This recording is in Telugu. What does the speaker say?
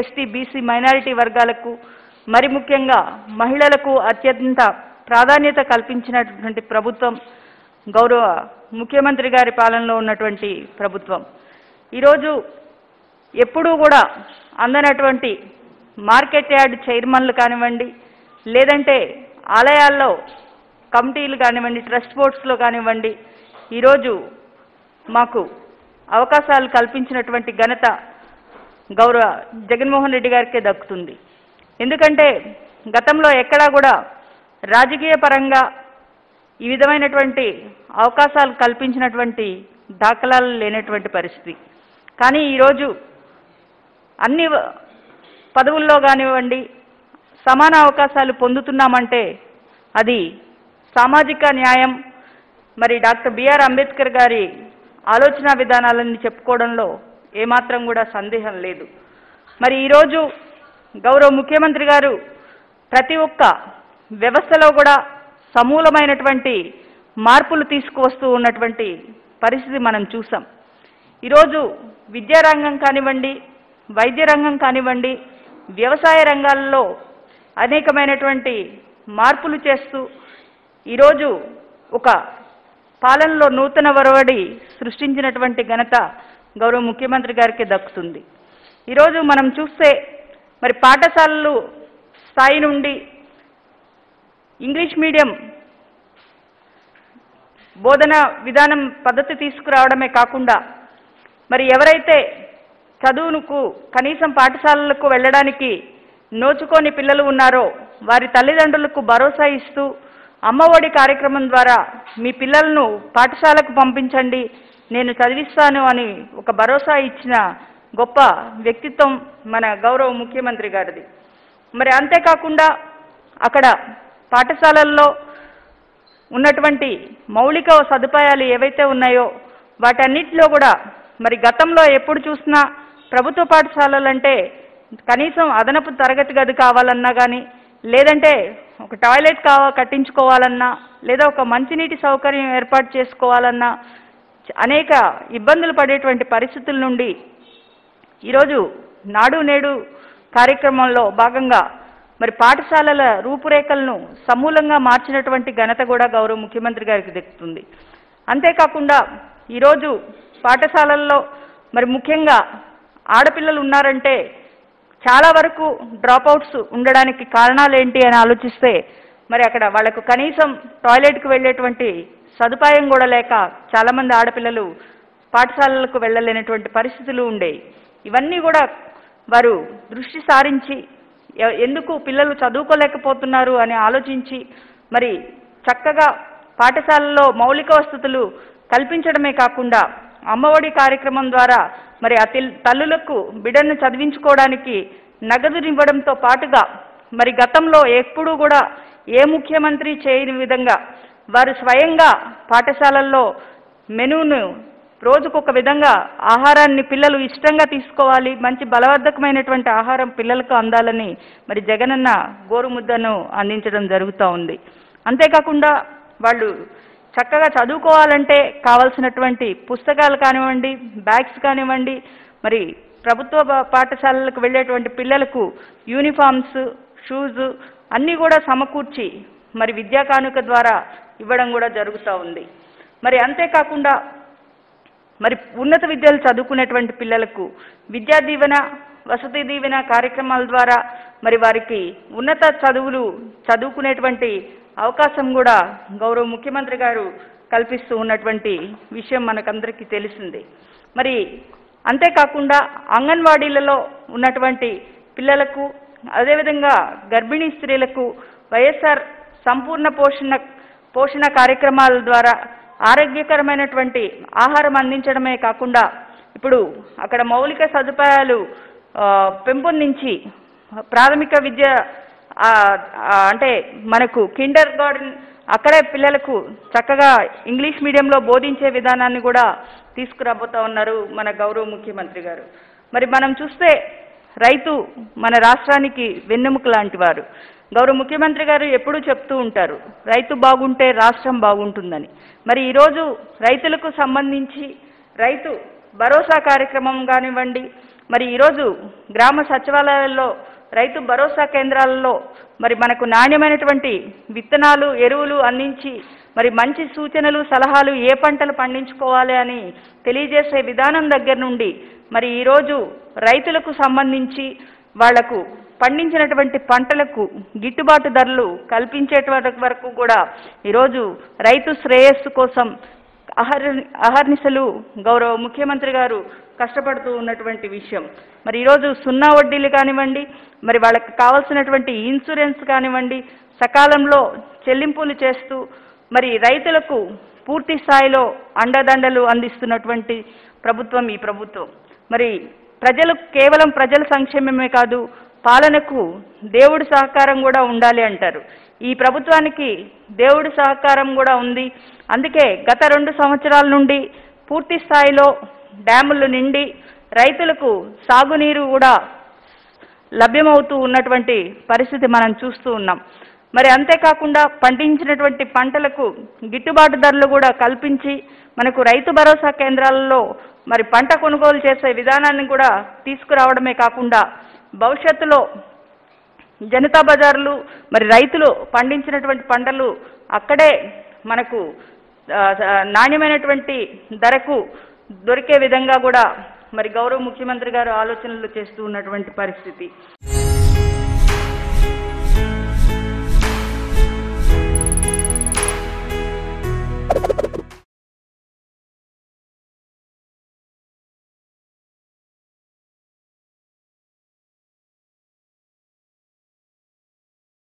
ఎస్టీ బీసీ మైనారిటీ వర్గాలకు మరి ముఖ్యంగా మహిళలకు అత్యంత ప్రాధాన్యత కల్పించినటువంటి ప్రభుత్వం గౌరవ ముఖ్యమంత్రి గారి పాలనలో ఉన్నటువంటి ప్రభుత్వం. ఈరోజు ఎప్పుడూ కూడా అందనటువంటి మార్కెట్ యార్డ్ చైర్మన్లు కానివ్వండి లేదంటే ఆలయాల్లో కమిటీలు కానివ్వండి ట్రస్ట్ బోర్డ్స్లో కానివ్వండి ఈరోజు మాకు అవకాశాలు కల్పించినటువంటి ఘనత గౌరవ జగన్మోహన్ రెడ్డి గారికే దక్కుతుంది. ఎందుకంటే గతంలో ఎక్కడా కూడా రాజకీయ పరంగా ఈ విధమైనటువంటి అవకాశాలు కల్పించినటువంటి దాఖలాలు లేనటువంటి పరిస్థితి. కానీ ఈరోజు అన్ని పదవుల్లో కానివ్వండి సమాన అవకాశాలు పొందుతున్నామంటే అది సామాజిక న్యాయం. మరి డాక్టర్ బిఆర్ అంబేద్కర్ గారి ఆలోచన విధానాలని చెప్పుకోవడంలో ఏమాత్రం కూడా సందేహం లేదు. మరి ఈరోజు గౌరవ ముఖ్యమంత్రి గారు ప్రతి ఒక్క వ్యవస్థలో కూడా సమూలమైనటువంటి మార్పులు తీసుకువస్తూ ఉన్నటువంటి పరిస్థితి మనం చూసాం. ఈరోజు విద్యారంగం కానివ్వండి వైద్య రంగం కానివ్వండి వ్యవసాయ రంగాల్లో అనేకమైనటువంటి మార్పులు చేస్తూ ఈరోజు ఒక పాలనలో నూతన వరవడి సృష్టించినటువంటి ఘనత గౌరవ ముఖ్యమంత్రి గారికి దక్కుతుంది. ఈరోజు మనం చూస్తే మరి పాఠశాలలు స్థాయి నుండి ఇంగ్లీష్ మీడియం బోధన విధానం పద్ధతి తీసుకురావడమే కాకుండా మరి ఎవరైతే చదువునుకు కనీసం పాఠశాలలకు వెళ్ళడానికి నోచుకోని పిల్లలు ఉన్నారో వారి తల్లిదండ్రులకు భరోసా ఇస్తూ అమ్మఒడి కార్యక్రమం ద్వారా మీ పిల్లలను పాఠశాలకు పంపించండి నేను చదివిస్తాను అని ఒక భరోసా ఇచ్చిన గొప్ప వ్యక్తిత్వం మన గౌరవ ముఖ్యమంత్రి గారిది. మరి అంతేకాకుండా అక్కడ పాఠశాలల్లో ఉన్నటువంటి మౌలిక సదుపాయాలు ఏవైతే ఉన్నాయో వాటన్నిటిలో కూడా మరి గతంలో ఎప్పుడు చూసినా ప్రభుత్వ పాఠశాలలంటే కనీసం అదనపు తరగతి గది కావాలన్నా కానీ లేదంటే ఒక టాయిలెట్ కావ కట్టించుకోవాలన్నా లేదా ఒక మంచినీటి సౌకర్యం ఏర్పాటు చేసుకోవాలన్నా అనేక ఇబ్బందులు పడేటువంటి పరిస్థితుల నుండి ఈరోజు నాడు నేడు కార్యక్రమంలో భాగంగా మరి పాఠశాలల రూపురేఖలను సమూలంగా మార్చినటువంటి ఘనత కూడా గౌరవ ముఖ్యమంత్రి గారికి దక్కుతుంది. అంతేకాకుండా ఈరోజు పాఠశాలల్లో మరి ముఖ్యంగా ఆడపిల్లలు ఉన్నారంటే చాలా వరకు డ్రాప్అవుట్స్ ఉండడానికి కారణాలు ఏంటి అని ఆలోచిస్తే మరి అక్కడ వాళ్ళకు కనీసం టాయిలెట్కి వెళ్ళేటువంటి సదుపాయం కూడా లేక చాలామంది ఆడపిల్లలు పాఠశాలలకు వెళ్ళలేనటువంటి పరిస్థితులు ఉండేవి ఇవన్నీ కూడా వారు దృష్టి సారించి ఎందుకు పిల్లలు చదువుకోలేకపోతున్నారు అని ఆలోచించి మరి చక్కగా పాఠశాలలో మౌలిక వసతులు కల్పించడమే కాకుండా అమ్మఒడి కార్యక్రమం ద్వారా మరి ఆ తల్లులకు బిడ్డను చదివించుకోవడానికి నగదునివ్వడంతో పాటుగా మరి గతంలో ఎప్పుడూ కూడా ఏ ముఖ్యమంత్రి చేయని విధంగా వారు స్వయంగా పాఠశాలల్లో మెనూను రోజుకొక విధంగా ఆహారాన్ని పిల్లలు ఇష్టంగా తీసుకోవాలి మంచి బలవర్ధకమైనటువంటి ఆహారం పిల్లలకు అందాలని మరి జగనన్న గోరుముద్దను అందించడం జరుగుతూ ఉంది. అంతేకాకుండా వాళ్ళు చక్కగా చదువుకోవాలంటే కావాల్సినటువంటి పుస్తకాలు కానివ్వండి బ్యాగ్స్ కానివ్వండి మరి ప్రభుత్వ పాఠశాలలకు వెళ్ళేటువంటి పిల్లలకు యూనిఫామ్స్ షూస్ అన్నీ కూడా సమకూర్చి మరి విద్యా కానుక ద్వారా ఇవ్వడం కూడా జరుగుతూ ఉంది. మరి అంతేకాకుండా మరి ఉన్నత విద్యలు చదువుకునేటువంటి పిల్లలకు విద్యా దీవెన వసతి దీవెన కార్యక్రమాల ద్వారా మరి వారికి ఉన్నత చదువులు చదువుకునేటువంటి అవకాశం కూడా గౌరవ ముఖ్యమంత్రి గారు కల్పిస్తూ ఉన్నటువంటి విషయం మనకందరికీ తెలిసింది. మరి అంతేకాకుండా అంగన్వాడీలలో ఉన్నటువంటి పిల్లలకు అదేవిధంగా గర్భిణీ స్త్రీలకు వైఎస్ఆర్ సంపూర్ణ పోషణ పోషణ కార్యక్రమాల ద్వారా ఆరోగ్యకరమైనటువంటి ఆహారం అందించడమే కాకుండా ఇప్పుడు అక్కడ మౌలిక సదుపాయాలు పెంపొందించి ప్రాథమిక విద్య అంటే మనకు కిండర్ గార్డెన్ అక్కడే పిల్లలకు చక్కగా ఇంగ్లీష్ మీడియంలో బోధించే విధానాన్ని కూడా తీసుకురాబోతా ఉన్నారు మన గౌరవ ముఖ్యమంత్రి గారు. మరి మనం చూస్తే రైతు మన రాష్ట్రానికి వెన్నెముక లాంటి వారు. గౌరవ ముఖ్యమంత్రి గారు ఎప్పుడూ చెప్తూ ఉంటారు రైతు బాగుంటే రాష్ట్రం బాగుంటుందని. మరి ఈరోజు రైతులకు సంబంధించి రైతు భరోసా కార్యక్రమం కానివ్వండి మరి ఈరోజు గ్రామ సచివాలయాల్లో రైతు భరోసా కేంద్రాలలో మరి మనకు నాణ్యమైనటువంటి విత్తనాలు ఎరువులు అందించి మరి మంచి సూచనలు సలహాలు ఏ పంటలు పండించుకోవాలి అని తెలియజేసే విధానం దగ్గర నుండి మరి ఈరోజు రైతులకు సంబంధించి వాళ్ళకు పండించినటువంటి పంటలకు గిట్టుబాటు ధరలు కల్పించే వరకు కూడా ఈరోజు రైతు శ్రేయస్సు కోసం అహర్ అహర్నిశలు గౌరవ ముఖ్యమంత్రి గారు కష్టపడుతూ ఉన్నటువంటి విషయం. మరి ఈరోజు సున్నా వడ్డీలు కానివ్వండి మరి వాళ్ళకి కావాల్సినటువంటి ఇన్సూరెన్స్ కానివ్వండి సకాలంలో చెల్లింపులు చేస్తూ మరి రైతులకు పూర్తి స్థాయిలో అండదండలు అందిస్తున్నటువంటి ప్రభుత్వం ఈ ప్రభుత్వం. మరి ప్రజలు కేవలం ప్రజల సంక్షేమమే కాదు పాలనకు దేవుడి సహకారం కూడా ఉండాలి అంటారు. ఈ ప్రభుత్వానికి దేవుడి సహకారం కూడా ఉంది. అందుకే గత రెండు సంవత్సరాల నుండి పూర్తి స్థాయిలో డ్యాములు నిండి రైతులకు సాగునీరు కూడా లభ్యమవుతూ ఉన్నటువంటి పరిస్థితి మనం చూస్తూ ఉన్నాం. మరి అంతేకాకుండా పండించినటువంటి పంటలకు గిట్టుబాటు ధరలు కూడా కల్పించి మనకు రైతు భరోసా కేంద్రాలలో మరి పంట కొనుగోలు చేసే విధానాన్ని కూడా తీసుకురావడమే కాకుండా భవిష్యత్తులో జనతా బజార్లు మరి రైతులు పండించినటువంటి పంటలు అక్కడే మనకు నాణ్యమైనటువంటి ధరకు దొరికే విధంగా కూడా మరి గౌరవ ముఖ్యమంత్రి గారు ఆలోచనలు చేస్తూ ఉన్నటువంటి పరిస్థితి.